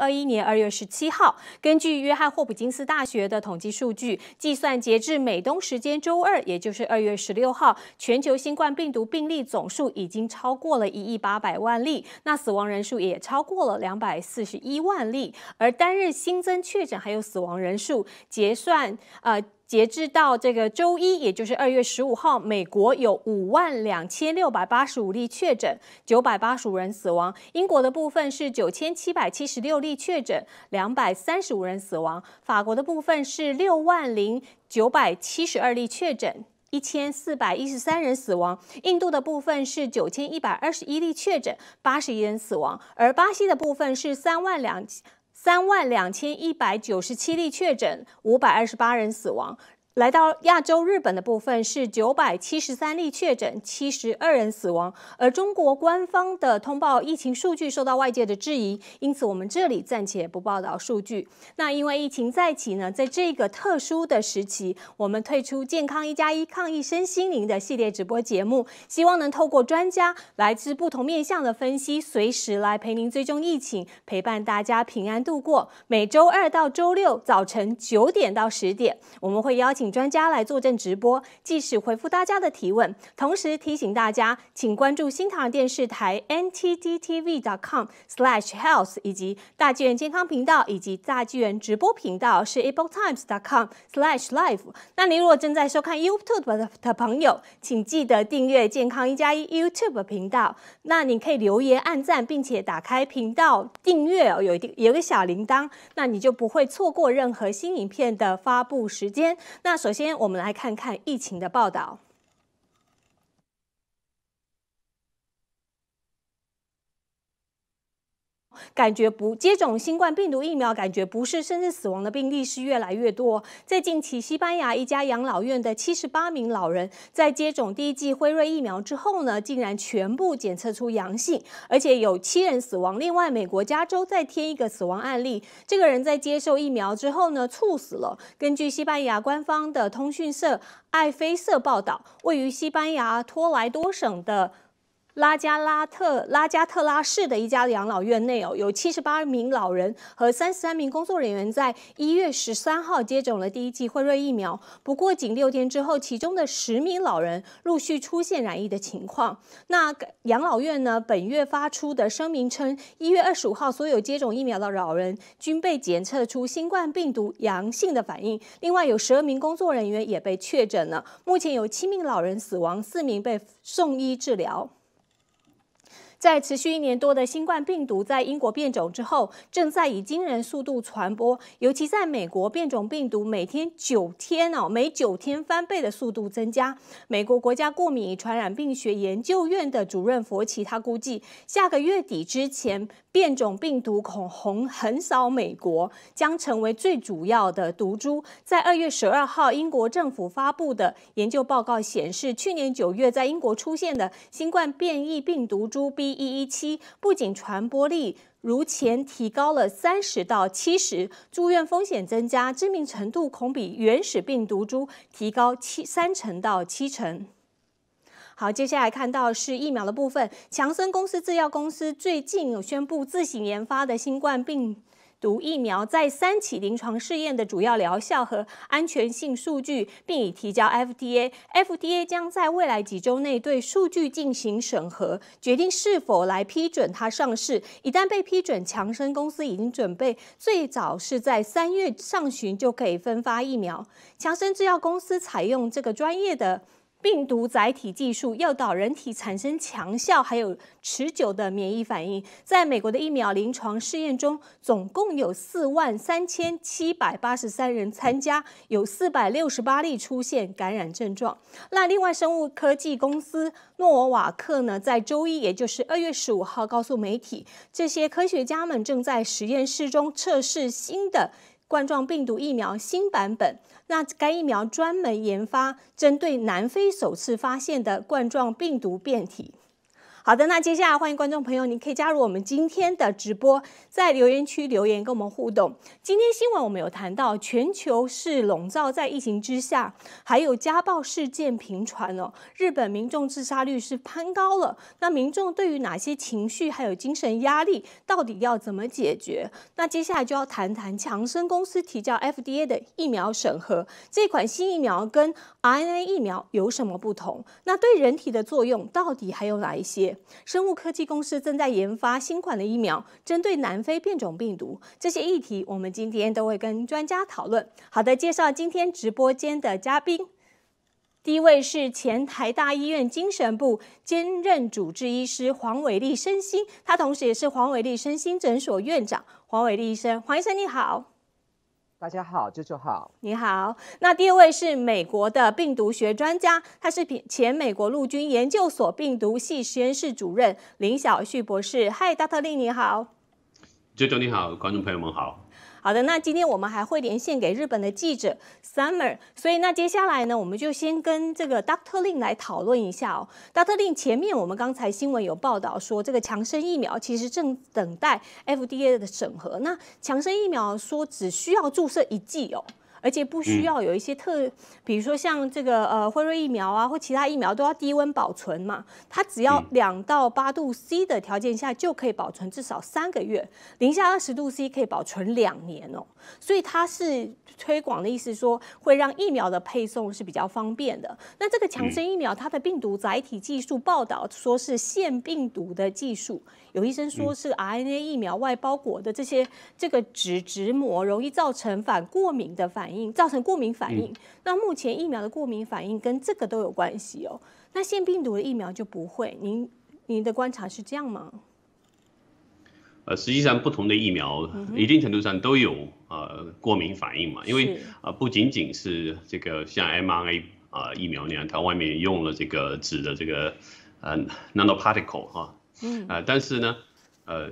二一年二月十七号，根据约翰霍普金斯大学的统计数据，计算截至美东时间周二，也就是二月十六号，全球新冠病毒病例总数已经超过了一亿八百万例，那死亡人数也超过了两百四十一万例，而单日新增确诊还有死亡人数结算，呃。截至到这个周一，也就是二月十五号，美国有五万两千六百八十五例确诊，九百八十五人死亡。英国的部分是九千七百七十六例确诊，两百三十五人死亡。法国的部分是六万零九百七十二例确诊，一千四百一十三人死亡。印度的部分是九千一百二十一例确诊，八十一人死亡。而巴西的部分是三万两。三万两千一百九十七例确诊，五百二十八人死亡。来到亚洲日本的部分是九百七十三例确诊，七十二人死亡。而中国官方的通报疫情数据受到外界的质疑，因此我们这里暂且不报道数据。那因为疫情再起呢，在这个特殊的时期，我们推出健康一加一抗疫身心灵的系列直播节目，希望能透过专家来自不同面向的分析，随时来陪您追踪疫情，陪伴大家平安度过。每周二到周六早晨九点到十点，我们会邀请。请专家来坐镇直播，即时回复大家的提问。同时提醒大家，请关注新唐电视台 ntdtv.com/health 以及大纪元健康频道以及大纪元直播频道是 appletimes.com/live。那您如果正在收看 YouTube 的朋友，请记得订阅健康一加一 YouTube 频道。那你可以留言、按赞，并且打开频道订阅哦，有一有个小铃铛，那你就不会错过任何新影片的发布时间。那那首先，我们来看看疫情的报道。感觉不接种新冠病毒疫苗，感觉不适甚至死亡的病例是越来越多。在近期，西班牙一家养老院的七十八名老人在接种第一剂辉瑞疫苗之后呢，竟然全部检测出阳性，而且有七人死亡。另外，美国加州再添一个死亡案例，这个人在接受疫苗之后呢，猝死了。根据西班牙官方的通讯社艾菲社报道，位于西班牙托莱多省的。拉加拉特拉加特拉市的一家养老院内哦，有七十八名老人和三十三名工作人员在一月十三号接种了第一剂辉瑞疫苗。不过，仅六天之后，其中的十名老人陆续出现染疫的情况。那养老院呢，本月发出的声明称，一月二十五号，所有接种疫苗的老人均被检测出新冠病毒阳性的反应。另外，有十二名工作人员也被确诊了。目前有七名老人死亡，四名被送医治疗。在持续一年多的新冠病毒在英国变种之后，正在以惊人速度传播。尤其在美国，变种病毒每天九天哦，每九天翻倍的速度增加。美国国家过敏与传染病学研究院的主任佛奇他估计，下个月底之前，变种病毒恐红横扫美国，将成为最主要的毒株。在二月十二号，英国政府发布的研究报告显示，去年九月在英国出现的新冠变异病毒株 B。一一七不仅传播力如前提高了三十到七十，住院风险增加，致命程度恐比原始病毒株提高七三成到七成。好，接下来看到是疫苗的部分，强生公司制药公司最近有宣布自行研发的新冠病。毒疫苗在三起临床试验的主要疗效和安全性数据，并已提交 FDA。FDA 将在未来几周内对数据进行审核，决定是否来批准它上市。一旦被批准，强生公司已经准备最早是在三月上旬就可以分发疫苗。强生制药公司采用这个专业的。病毒载体技术诱导人体产生强效还有持久的免疫反应。在美国的疫苗临床试验中，总共有四万三千七百八十三人参加，有四百六十八例出现感染症状。那另外，生物科技公司诺瓦克呢，在周一，也就是二月十五号，告诉媒体，这些科学家们正在实验室中测试新的。冠状病毒疫苗新版本，那该疫苗专门研发针对南非首次发现的冠状病毒变体。好的，那接下来欢迎观众朋友，您可以加入我们今天的直播，在留言区留言跟我们互动。今天新闻我们有谈到，全球是笼罩在疫情之下，还有家暴事件频传哦。日本民众自杀率是攀高了，那民众对于哪些情绪还有精神压力，到底要怎么解决？那接下来就要谈谈强生公司提交 FDA 的疫苗审核，这款新疫苗跟 RNA 疫苗有什么不同？那对人体的作用到底还有哪一些？生物科技公司正在研发新款的疫苗，针对南非变种病毒。这些议题，我们今天都会跟专家讨论。好的，介绍今天直播间的嘉宾。第一位是前台大医院精神部兼任主治医师黄伟立身心，他同时也是黄伟立身心诊所院长。黄伟立医生，黄医生你好。大家好，舅舅好，你好。那第二位是美国的病毒学专家，他是前美国陆军研究所病毒系实验室主任林小旭博士。嗨大特利，你好。舅舅你好，观众朋友们好。好的，那今天我们还会连线给日本的记者 Summer，所以那接下来呢，我们就先跟这个 Dr. Lin 来讨论一下哦。Dr. Lin，前面我们刚才新闻有报道说，这个强生疫苗其实正等待 FDA 的审核。那强生疫苗说只需要注射一剂哦。而且不需要有一些特，比如说像这个呃辉瑞疫苗啊，或其他疫苗都要低温保存嘛，它只要两到八度 C 的条件下就可以保存至少三个月，零下二十度 C 可以保存两年哦。所以它是推广的意思说会让疫苗的配送是比较方便的。那这个强生疫苗它的病毒载体技术报道说是腺病毒的技术。有医生说是 RNA 疫苗外包裹的这些这个脂质膜容易造成反过敏的反应，造成过敏反应。那目前疫苗的过敏反应跟这个都有关系哦。那腺病毒的疫苗就不会？您您的观察是这样吗？呃，实际上不同的疫苗一定程度上都有呃过敏反应嘛，因为呃不仅仅是这个像 mRNA 啊疫苗那样，它外面用了这个纸的这个呃 nanoparticle 哈。嗯啊，但是呢，呃，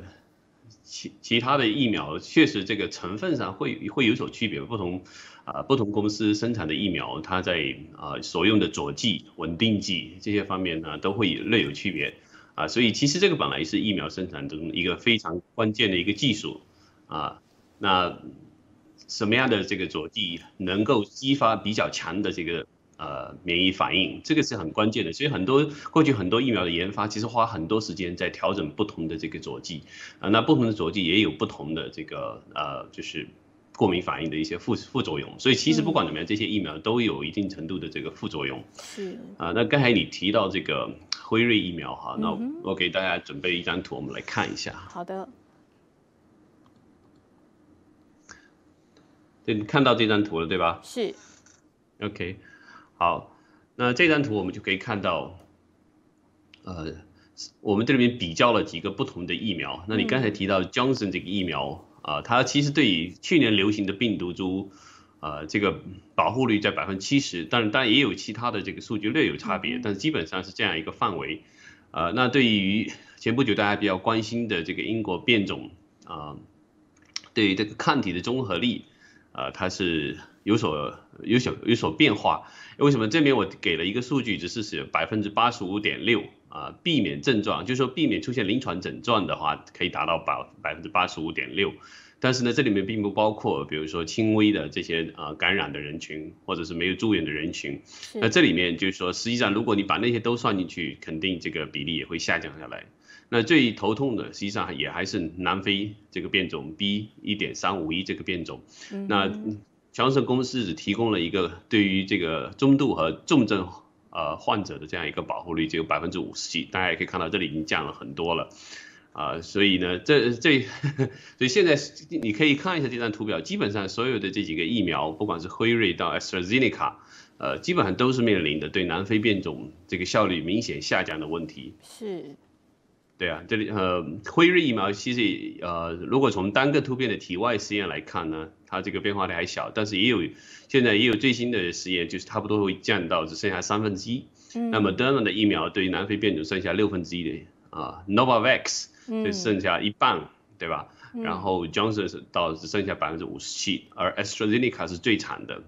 其其他的疫苗确实这个成分上会会有所区别，不同啊不同公司生产的疫苗，它在啊所用的佐剂、稳定剂这些方面呢，都会略有区别啊，所以其实这个本来是疫苗生产中一个非常关键的一个技术啊，那什么样的这个佐剂能够激发比较强的这个。呃，免疫反应这个是很关键的，所以很多过去很多疫苗的研发，其实花很多时间在调整不同的这个佐剂啊，那不同的佐剂也有不同的这个呃，就是过敏反应的一些副副作用，所以其实不管怎么样，这些疫苗都有一定程度的这个副作用。是啊，那刚才你提到这个辉瑞疫苗哈，那我给大家准备一张图，我们来看一下。好的。对，你看到这张图了对吧？是。OK。好，那这张图我们就可以看到，呃，我们这里面比较了几个不同的疫苗。那你刚才提到 Johnson 这个疫苗啊，它其实对于去年流行的病毒株，呃，这个保护率在百分之七十，当然当然也有其他的这个数据略有差别，但是基本上是这样一个范围。呃，那对于前不久大家比较关心的这个英国变种啊，对于这个抗体的综合力，呃，它是有所有所有所变化。为什么这边我给了一个数据，只是写百分之八十五点六啊，避免症状，就是说避免出现临床症状的话，可以达到百百分之八十五点六。但是呢，这里面并不包括，比如说轻微的这些啊感染的人群，或者是没有住院的人群。那这里面就是说，实际上如果你把那些都算进去，肯定这个比例也会下降下来。那最头痛的实际上也还是南非这个变种 B 一点三五一这个变种。那强生公司只提供了一个对于这个中度和重症呃患者的这样一个保护率只有百分之五十几，大家也可以看到这里已经降了很多了啊，所以呢，这这 所以现在你可以看一下这张图表，基本上所有的这几个疫苗，不管是辉瑞到 AstraZeneca，呃，基本上都是面临的对南非变种这个效率明显下降的问题。是。对啊，这里呃，辉瑞疫苗其实呃，如果从单个突变的体外实验来看呢，它这个变化率还小，但是也有现在也有最新的实验，就是差不多会降到只剩下三分之一。那么 d e r n 的疫苗对于南非变种剩下六分之一的啊，Novavax 就剩下一半，对吧？然后 Johnson 到只剩下百分之五十七，而 AstraZeneca 是最惨的。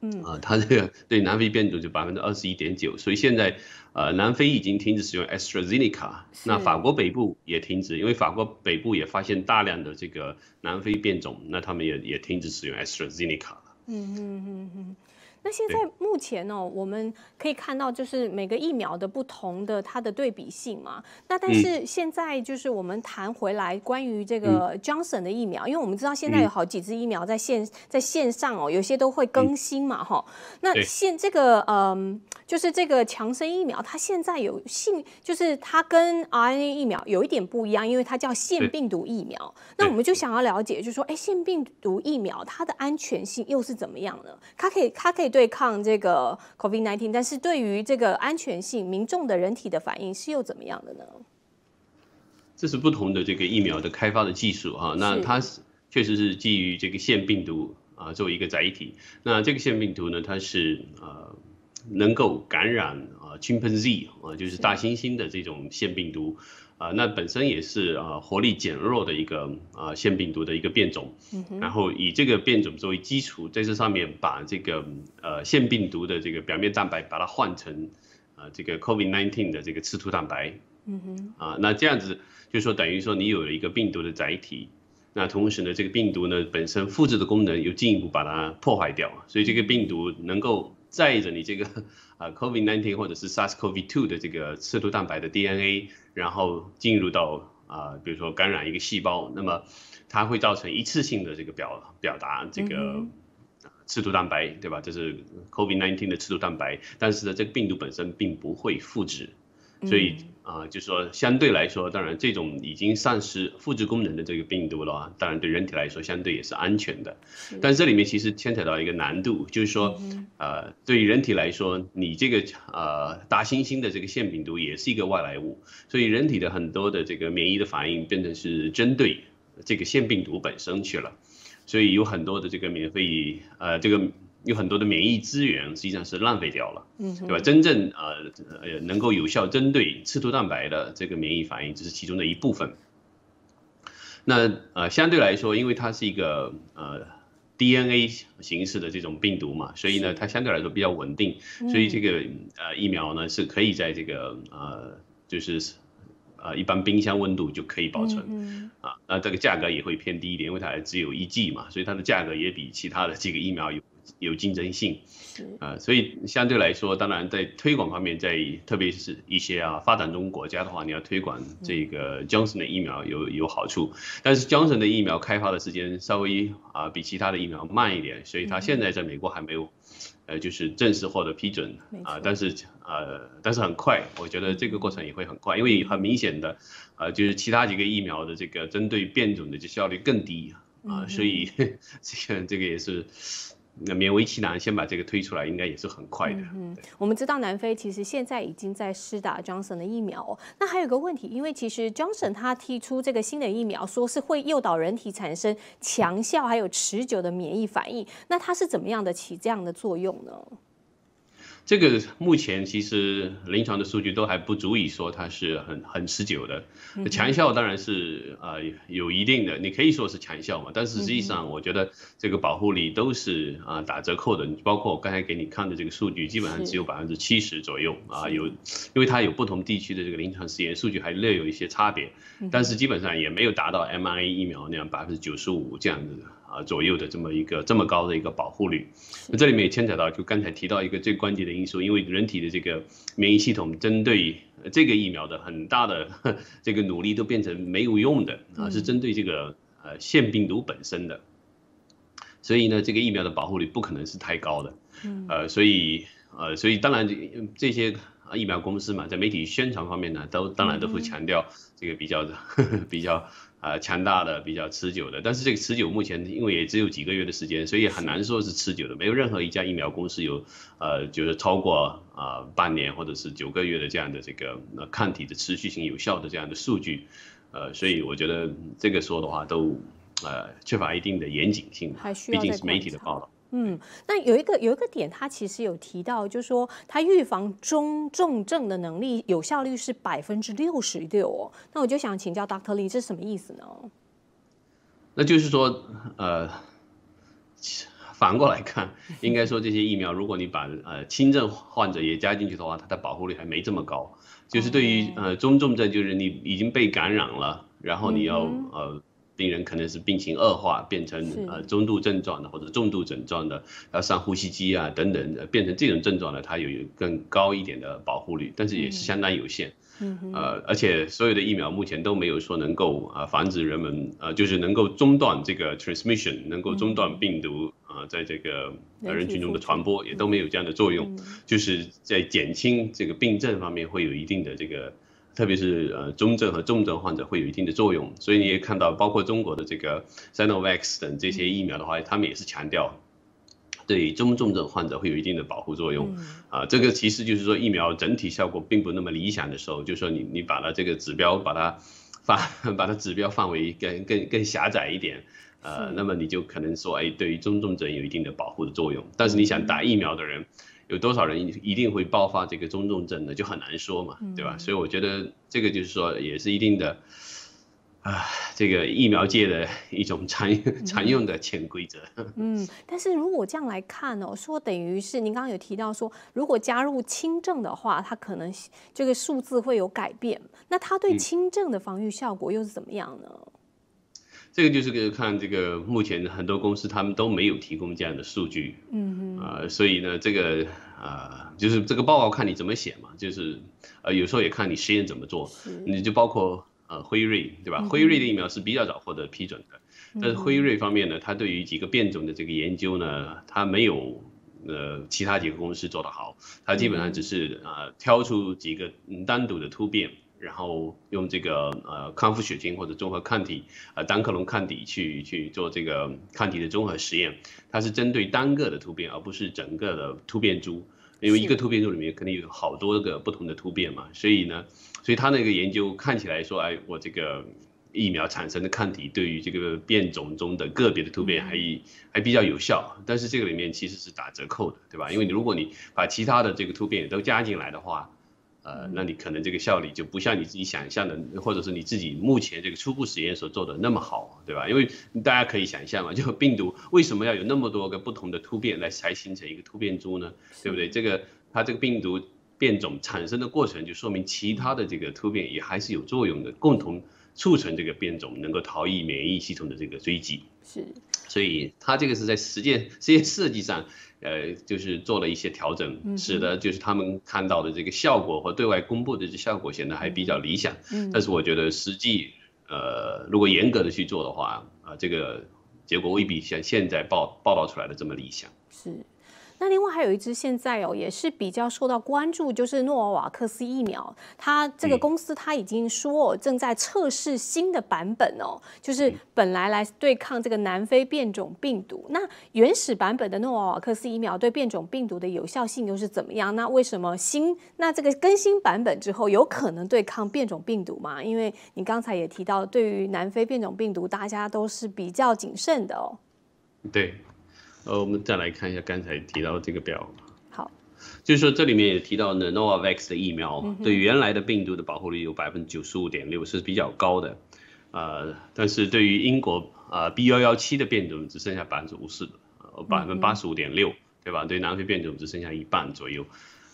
嗯啊，它这个对南非变种就百分之二十一点九，所以现在呃南非已经停止使用 AstraZeneca，那法国北部也停止，因为法国北部也发现大量的这个南非变种，那他们也也停止使用 AstraZeneca 了。嗯嗯嗯嗯。那现在目前呢，我们可以看到就是每个疫苗的不同的它的对比性嘛。那但是现在就是我们谈回来关于这个 Johnson 的疫苗，因为我们知道现在有好几支疫苗在线在线上哦，有些都会更新嘛哈。那现这个嗯，就是这个强生疫苗，它现在有性，就是它跟 RNA 疫苗有一点不一样，因为它叫腺病毒疫苗。那我们就想要了解，就是说，哎，腺病毒疫苗它的安全性又是怎么样呢？它可以，它可以。对抗这个 COVID-19，但是对于这个安全性，民众的人体的反应是又怎么样的呢？这是不同的这个疫苗的开发的技术哈，那它是确实是基于这个腺病毒啊作为一个载体，那这个腺病毒呢，它是呃能够感染啊 chimpanzee 啊就是大猩猩的这种腺病毒。啊，那本身也是啊活力减弱的一个啊腺病毒的一个变种，然后以这个变种作为基础，在这上面把这个呃腺病毒的这个表面蛋白把它换成啊这个 COVID nineteen 的这个刺突蛋白，嗯哼，啊那这样子就说等于说你有了一个病毒的载体，那同时呢这个病毒呢本身复制的功能又进一步把它破坏掉，所以这个病毒能够载着你这个 啊 COVID-19 或者是 SARS-CoV-2 的这个刺突蛋白的 DNA。然后进入到啊，比如说感染一个细胞，那么它会造成一次性的这个表表达这个刺突蛋白，对吧？这是 COVID-19 的刺突蛋白，但是呢，这个病毒本身并不会复制，所以。啊，就说相对来说，当然这种已经丧失复制功能的这个病毒了，当然对人体来说相对也是安全的。但这里面其实牵扯到一个难度，就是说，呃，对于人体来说，你这个呃大猩猩的这个腺病毒也是一个外来物，所以人体的很多的这个免疫的反应变成是针对这个腺病毒本身去了，所以有很多的这个免费呃这个。有很多的免疫资源实际上是浪费掉了，嗯，对吧？真正呃呃能够有效针对刺突蛋白的这个免疫反应，只是其中的一部分。那呃相对来说，因为它是一个呃 DNA 形式的这种病毒嘛，所以呢它相对来说比较稳定，所以这个呃疫苗呢是可以在这个呃就是呃一般冰箱温度就可以保存，啊，那这个价格也会偏低一点，因为它只有一剂嘛，所以它的价格也比其他的这个疫苗有。有竞争性，啊，所以相对来说，当然在推广方面，在特别是一些啊发展中国家的话，你要推广这个 Johnson 的疫苗有有好处，但是 Johnson 的疫苗开发的时间稍微啊比其他的疫苗慢一点，所以它现在在美国还没有，呃，就是正式获得批准啊，但是呃，但是很快，我觉得这个过程也会很快，因为很明显的，呃，就是其他几个疫苗的这个针对变种的这效率更低啊，所以 这个这个也是。那勉为其难，先把这个推出来，应该也是很快的。嗯，我们知道南非其实现在已经在施打 Johnson 的疫苗。那还有个问题，因为其实 Johnson 他提出这个新的疫苗，说是会诱导人体产生强效还有持久的免疫反应。那它是怎么样的起这样的作用呢？这个目前其实临床的数据都还不足以说它是很很持久的，强效当然是呃有一定的，你可以说是强效嘛，但是实际上我觉得这个保护力都是啊打折扣的，包括我刚才给你看的这个数据，基本上只有百分之七十左右啊有，因为它有不同地区的这个临床实验数据还略有一些差别，但是基本上也没有达到 mRNA 疫苗那样百分之九十五这样子的。啊，左右的这么一个这么高的一个保护率，那这里面也牵扯到，就刚才提到一个最关键的因素，因为人体的这个免疫系统针对这个疫苗的很大的这个努力都变成没有用的啊，是针对这个呃腺病毒本身的，所以呢，这个疫苗的保护率不可能是太高的，呃，所以呃，所以当然这些疫苗公司嘛，在媒体宣传方面呢，都当然都会强调这个比较的 比较。啊，强大的比较持久的，但是这个持久目前因为也只有几个月的时间，所以很难说是持久的。没有任何一家疫苗公司有，呃，就是超过啊半年或者是九个月的这样的这个呃抗体的持续性有效的这样的数据，呃，所以我觉得这个说的话都呃缺乏一定的严谨性，毕竟是媒体的报道。嗯，那有一个有一个点，他其实有提到，就是说他预防中重症的能力有效率是百分之六十六哦。那我就想请教 Dr. Lee，这是什么意思呢？那就是说，呃，反过来看，应该说这些疫苗，如果你把呃轻症患者也加进去的话，它的保护率还没这么高。就是对于呃中重症，就是你已经被感染了，然后你要呃。病人可能是病情恶化，变成呃中度症状的或者重度症状的，要上呼吸机啊等等，变成这种症状呢，它有更高一点的保护率，但是也是相当有限。嗯呃，而且所有的疫苗目前都没有说能够啊防止人们呃就是能够中断这个 transmission，能够中断病毒啊在这个人群中的传播，也都没有这样的作用，就是在减轻这个病症方面会有一定的这个。特别是呃中症和重症患者会有一定的作用，所以你也看到，包括中国的这个 Sinovac 等这些疫苗的话，他们也是强调对中重症患者会有一定的保护作用。啊，这个其实就是说疫苗整体效果并不那么理想的时候，就说你你把它这个指标把它范 把它指标范围更更更狭窄一点，呃，那么你就可能说，哎，对于中重症有一定的保护的作用。但是你想打疫苗的人。有多少人一定会爆发这个中重症呢？就很难说嘛，对吧？所以我觉得这个就是说，也是一定的，啊，这个疫苗界的一种常 常用的潜规则。嗯，但是如果这样来看哦，说等于是您刚刚有提到说，如果加入轻症的话，它可能这个数字会有改变，那它对轻症的防御效果又是怎么样呢？这个就是个看这个，目前很多公司他们都没有提供这样的数据，嗯嗯，啊，所以呢，这个啊，就是这个报告看你怎么写嘛，就是呃，有时候也看你实验怎么做，你就包括呃辉瑞对吧？辉瑞的疫苗是比较早获得批准的，但是辉瑞方面呢，它对于几个变种的这个研究呢，它没有呃其他几个公司做得好，它基本上只是啊挑出几个单独的突变。然后用这个呃康复血清或者综合抗体呃单克隆抗体去去做这个抗体的综合实验，它是针对单个的突变，而不是整个的突变株，因为一个突变株里面肯定有好多个不同的突变嘛，所以呢，所以他那个研究看起来说，哎，我这个疫苗产生的抗体对于这个变种中的个别的突变还还比较有效，但是这个里面其实是打折扣的，对吧？因为你如果你把其他的这个突变也都加进来的话。呃，那你可能这个效率就不像你自己想象的，或者是你自己目前这个初步实验所做的那么好，对吧？因为大家可以想象嘛，就病毒为什么要有那么多个不同的突变来才形成一个突变株呢？对不对？这个它这个病毒变种产生的过程，就说明其他的这个突变也还是有作用的，共同促成这个变种能够逃逸免疫系统的这个追击。是，所以它这个是在实践实验设计上。呃，就是做了一些调整，使得就是他们看到的这个效果和对外公布的这效果显得还比较理想。嗯，但是我觉得实际，呃，如果严格的去做的话，啊，这个结果未必像现在报报道出来的这么理想。是。那另外还有一支现在哦也是比较受到关注，就是诺瓦克斯疫苗，它这个公司它已经说正在测试新的版本哦，就是本来来对抗这个南非变种病毒。那原始版本的诺瓦克斯疫苗对变种病毒的有效性又是怎么样？那为什么新那这个更新版本之后有可能对抗变种病毒吗？因为你刚才也提到，对于南非变种病毒，大家都是比较谨慎的哦。对。呃，我们再来看一下刚才提到这个表。好，就是说这里面也提到呢，Novavax 的疫苗对原来的病毒的保护率有百分之九十五点六，是比较高的。呃，但是对于英国啊 B 幺幺七的变种只剩下百分之五十，呃，百分之八十五点六，对吧？对南非变种只剩下一半左右。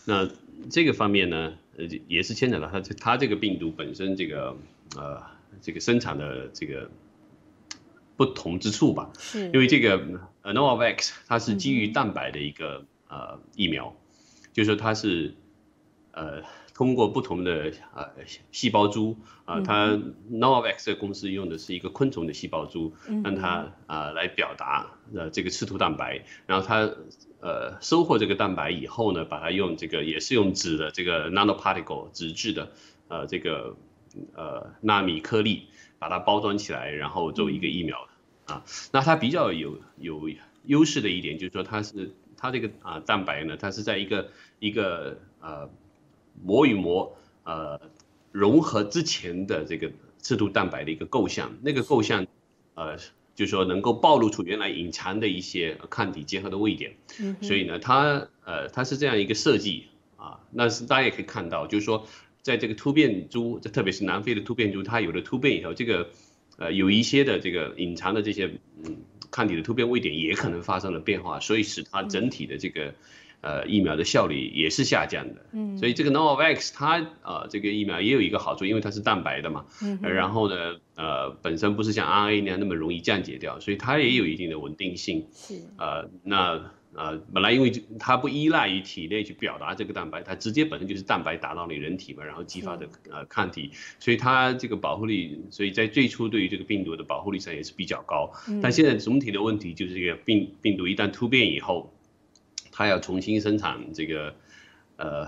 那这个方面呢，呃，也是牵扯到它它这个病毒本身这个呃这个生产的这个。不同之处吧，是，因为这个 Novavax 它是基于蛋白的一个呃疫苗，就是说它是呃通过不同的呃细胞株啊，它 Novavax 公司用的是一个昆虫的细胞株，让它啊来表达呃这个刺突蛋白，然后它呃收获这个蛋白以后呢，把它用这个也是用纸的这个 nanoparticle 纸质的呃这个呃纳米颗粒。把它包装起来，然后做一个疫苗的啊，那它比较有有优势的一点就是说，它是它这个啊蛋白呢，它是在一个一个呃膜与膜呃融合之前的这个刺突蛋白的一个构象，那个构象呃就是说能够暴露出原来隐藏的一些抗体结合的位点，所以呢，它呃它是这样一个设计啊，那是大家也可以看到，就是说。在这个突变株，这特别是南非的突变株，它有了突变以后，这个呃有一些的这个隐藏的这些嗯抗体的突变位点也可能发生了变化，所以使它整体的这个。呃，疫苗的效率也是下降的，嗯，所以这个 Novavax 它呃这个疫苗也有一个好处，因为它是蛋白的嘛，嗯，然后呢，呃，本身不是像 RNA 那样那么容易降解掉，所以它也有一定的稳定性，是，呃，那呃本来因为它不依赖于体内去表达这个蛋白，它直接本身就是蛋白打到你人体嘛，然后激发的呃抗体，所以它这个保护力，所以在最初对于这个病毒的保护力上也是比较高，但现在总体的问题就是这个病病毒一旦突变以后。它要重新生产这个呃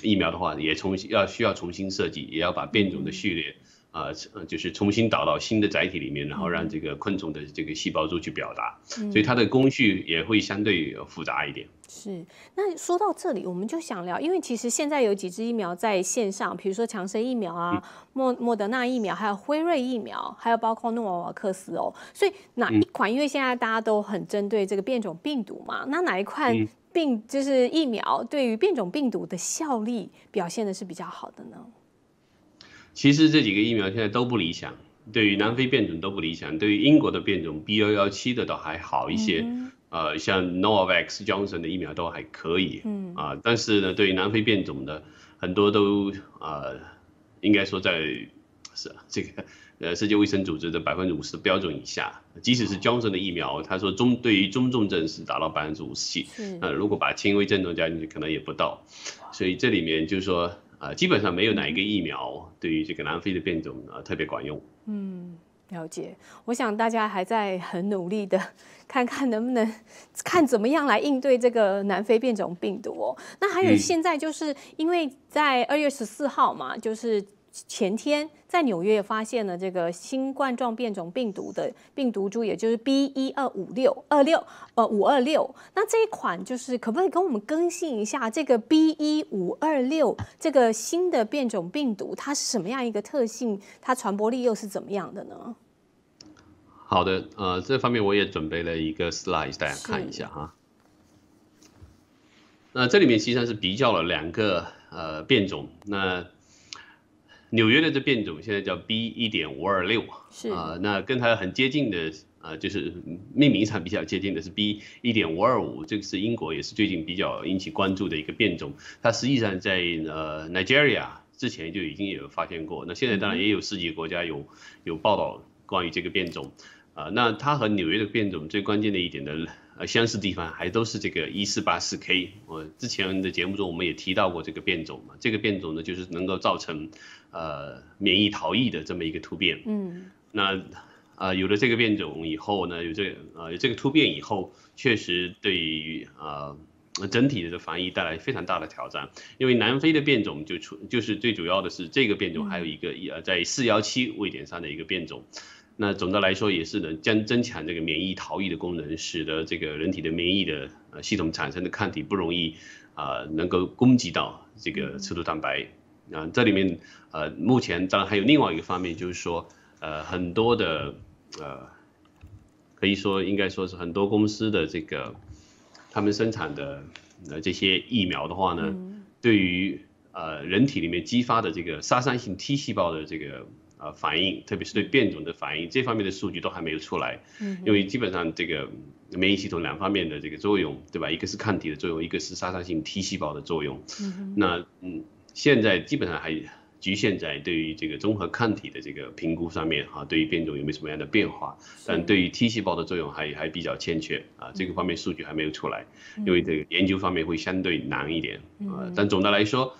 疫苗的话，也重新要需要重新设计，也要把变种的序列啊，就是重新导到新的载体里面，然后让这个昆虫的这个细胞株去表达，所以它的工序也会相对复杂一点。是，那说到这里，我们就想聊，因为其实现在有几支疫苗在线上，比如说强生疫苗啊、莫莫德纳疫苗，还有辉瑞疫苗，还有包括诺瓦瓦克斯哦。所以哪一款？因为现在大家都很针对这个变种病毒嘛，那哪一款？病就是疫苗对于变种病毒的效力表现的是比较好的呢。其实这几个疫苗现在都不理想，对于南非变种都不理想，对于英国的变种 B 幺幺七的倒还好一些。呃，像 Novavax Johnson 的疫苗都还可以。嗯啊，但是呢，对于南非变种的很多都呃，应该说在是这个。呃，世界卫生组织的百分之五十标准以下，即使是 Johnson 的疫苗，他说中对于中重症是达到百分之五十七，呃，如果把轻微症状加进去，可能也不到，所以这里面就是说，呃，基本上没有哪一个疫苗对于这个南非的变种呃特别管用。嗯，了解。我想大家还在很努力的看看能不能看怎么样来应对这个南非变种病毒哦。那还有现在就是因为在二月十四号嘛，就是。前天在纽约发现了这个新冠状变种病毒的病毒株，也就是 B 一二五六二六呃五二六。那这一款就是可不可以跟我们更新一下这个 B 一五二六这个新的变种病毒，它是什么样一个特性？它传播力又是怎么样的呢？好的，呃，这方面我也准备了一个 slide，大家看一下哈。那这里面实际上是比较了两个呃变种，那。纽约的这变种现在叫 B 一点五二六，是啊，那跟它很接近的，呃，就是命名上比较接近的是 B 一点五二五，这个是英国也是最近比较引起关注的一个变种。它实际上在呃 Nigeria 之前就已经有发现过，那现在当然也有十几个国家有有报道关于这个变种，啊，那它和纽约的变种最关键的一点的。呃，相似地方还都是这个一四八四 K。我之前的节目中我们也提到过这个变种嘛，这个变种呢就是能够造成呃免疫逃逸的这么一个突变。嗯。那啊有了这个变种以后呢，有这呃有这个突变以后，确实对于啊整体的防疫带来非常大的挑战。因为南非的变种就出就是最主要的是这个变种，还有一个呃在四幺七位点上的一个变种。那总的来说也是能将增强这个免疫逃逸的功能，使得这个人体的免疫的呃系统产生的抗体不容易啊能够攻击到这个刺突蛋白啊。这里面呃目前当然还有另外一个方面，就是说呃很多的呃可以说应该说是很多公司的这个他们生产的呃这些疫苗的话呢，对于呃人体里面激发的这个杀伤性 T 细胞的这个。呃，反应，特别是对变种的反应，这方面的数据都还没有出来。嗯，因为基本上这个免疫系统两方面的这个作用，对吧？一个是抗体的作用，一个是杀伤性 T 细胞的作用。嗯，那嗯，现在基本上还局限在对于这个综合抗体的这个评估上面哈，对于变种有没有什么样的变化？但对于 T 细胞的作用还还比较欠缺啊，这个方面数据还没有出来，因为这个研究方面会相对难一点啊。但总的来说，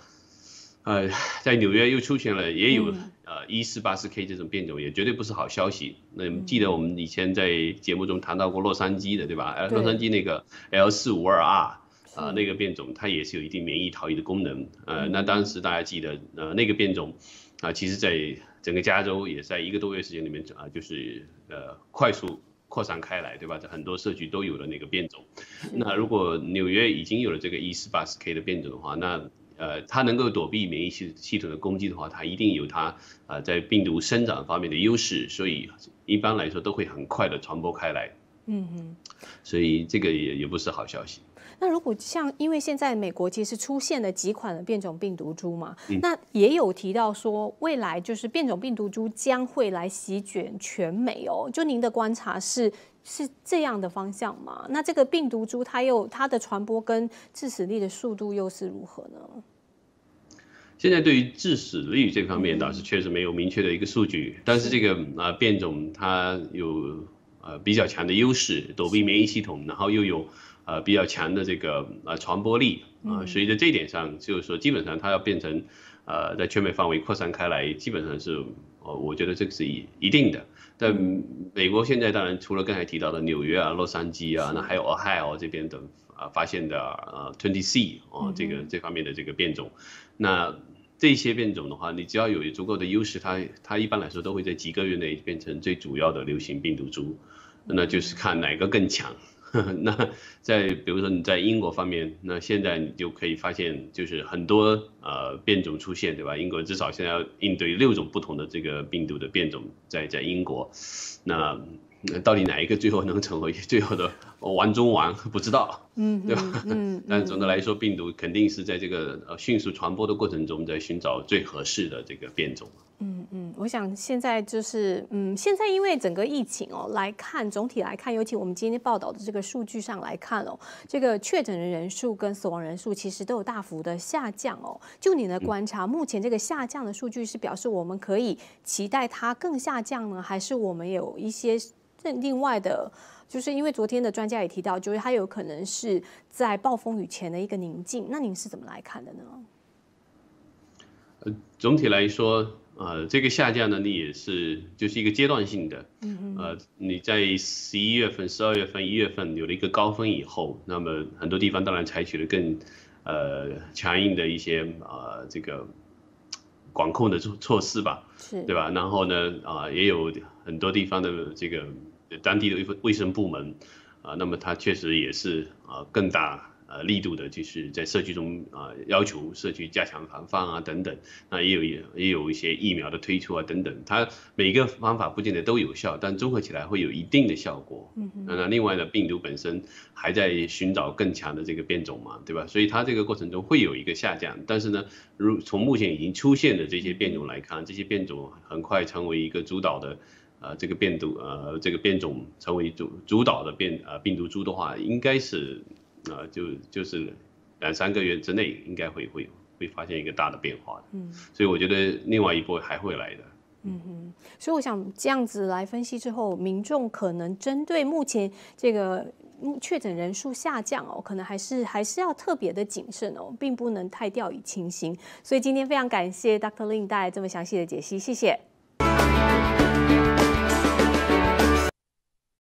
呃，在纽约又出现了也有。呃，一四八四 K 这种变种也绝对不是好消息。那记得我们以前在节目中谈到过洛杉矶的，对吧？呃，洛杉矶那个 L 四五二 R 啊，那个变种它也是有一定免疫逃逸的功能。呃，那当时大家记得，呃，那个变种啊，其实在整个加州也在一个多月时间里面啊，就是呃快速扩散开来，对吧？在很多社区都有了那个变种。那如果纽约已经有了这个一四八四 K 的变种的话，那呃，它能够躲避免疫系系统的攻击的话，它一定有它呃在病毒生长方面的优势，所以一般来说都会很快的传播开来。嗯哼，所以这个也也不是好消息。那如果像因为现在美国其实出现了几款的变种病毒株嘛，那也有提到说未来就是变种病毒株将会来席卷全美哦。就您的观察是是这样的方向吗？那这个病毒株它又它的传播跟致死率的速度又是如何呢？现在对于致死率这方面倒是确实没有明确的一个数据，但是这个啊变种它有呃比较强的优势，躲避免疫系统，然后又有呃比较强的这个呃传播力。啊，所以在这一点上就是说基本上它要变成呃在全美范围扩散开来，基本上是呃我觉得这个是一一定的。但美国现在当然除了刚才提到的纽约啊、洛杉矶啊，那还有 Ohio 这边等啊发现的呃 Twenty C 啊这个这方面的这个变种。那这些变种的话，你只要有足够的优势，它它一般来说都会在几个月内变成最主要的流行病毒株，那就是看哪个更强。那在比如说你在英国方面，那现在你就可以发现，就是很多呃变种出现，对吧？英国至少现在要应对六种不同的这个病毒的变种在在英国，那。到底哪一个最后能成为最后的王中王？不知道，嗯，对吧？嗯，但总的来说，病毒肯定是在这个呃迅速传播的过程中，在寻找最合适的这个变种。嗯嗯，我想现在就是，嗯，现在因为整个疫情哦来看，总体来看，尤其我们今天报道的这个数据上来看哦，这个确诊的人数跟死亡人数其实都有大幅的下降哦。就你的观察，目前这个下降的数据是表示我们可以期待它更下降呢，还是我们有一些？另外的，就是因为昨天的专家也提到，就是它有可能是在暴风雨前的一个宁静。那您是怎么来看的呢？呃，总体来说，呃，这个下降呢，你也是就是一个阶段性的。嗯嗯。呃，你在十一月份、十二月份、一月份有了一个高峰以后，那么很多地方当然采取了更呃强硬的一些呃这个。管控的措措施吧，是对吧？然后呢，啊，也有很多地方的这个当地的卫卫生部门，啊，那么它确实也是啊更大。呃，力度的就是在社区中啊，要求社区加强防范啊，等等，那也有也也有一些疫苗的推出啊，等等，它每个方法不见得都有效，但综合起来会有一定的效果。嗯那另外呢，病毒本身还在寻找更强的这个变种嘛，对吧？所以它这个过程中会有一个下降，但是呢，如从目前已经出现的这些变种来看，这些变种很快成为一个主导的，呃，这个变毒呃这个变种成为主主导的变呃病毒株的话，应该是。呃，就就是两三个月之内，应该会会会发现一个大的变化嗯，所以我觉得另外一波还会来的。嗯哼，所以我想这样子来分析之后，民众可能针对目前这个确诊人数下降哦，可能还是还是要特别的谨慎哦，并不能太掉以轻心。所以今天非常感谢 Dr. Lin 带来这么详细的解析，谢谢。